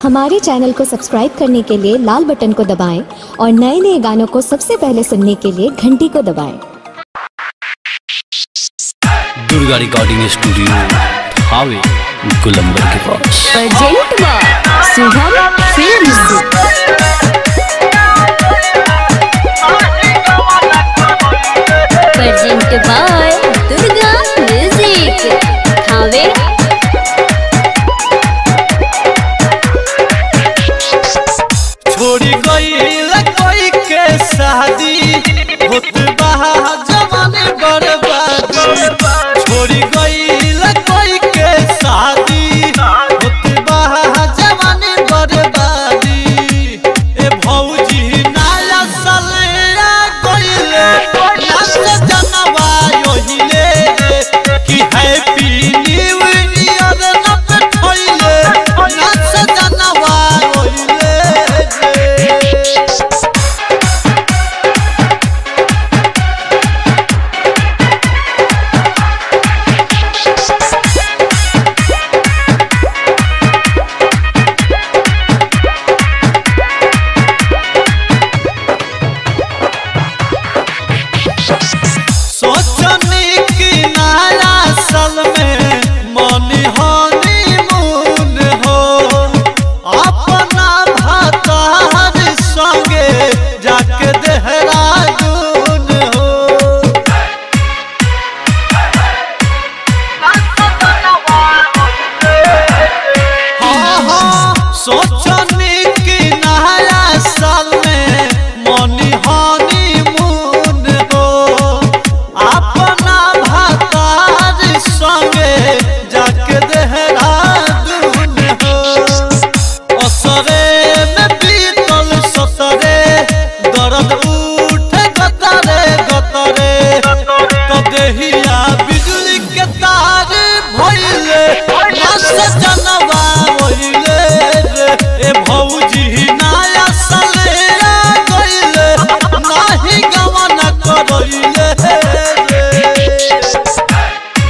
हमारे चैनल को सब्सक्राइब करने के लिए लाल बटन को दबाएँ और नए नए गानों को सबसे पहले सुनने के लिए घंटी को दबाएँ। दुर्गा रिकॉर्डिंग स्टूडियो हावे गुलंबर के पास शुभम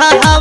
हवा